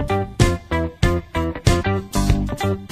Thank you.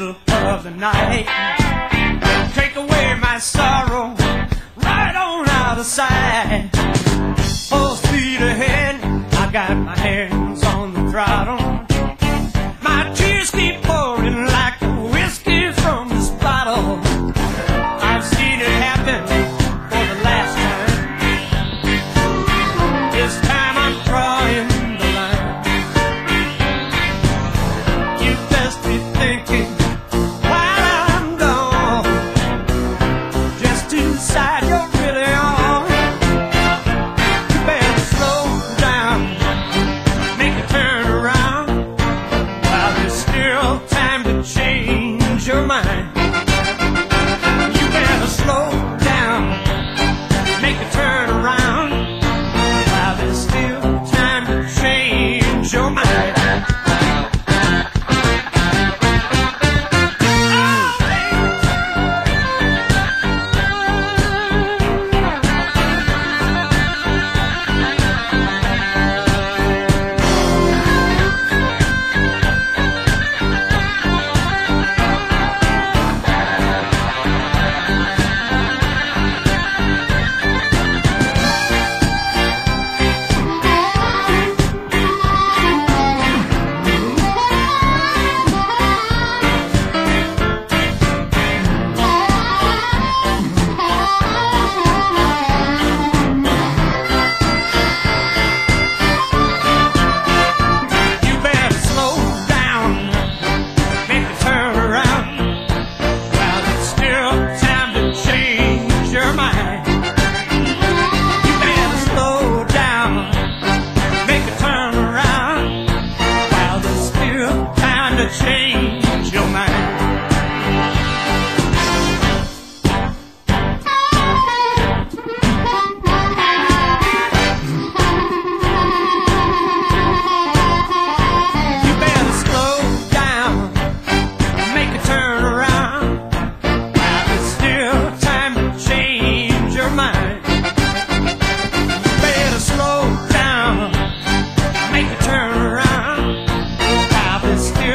middle of the night. Take away my sorrow right on out of sight. Full speed ahead, I got my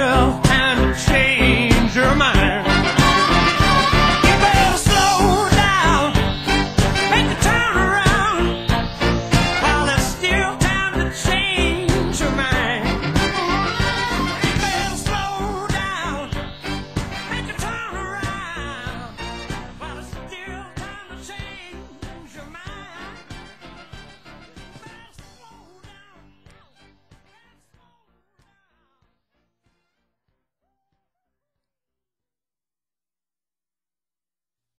girl.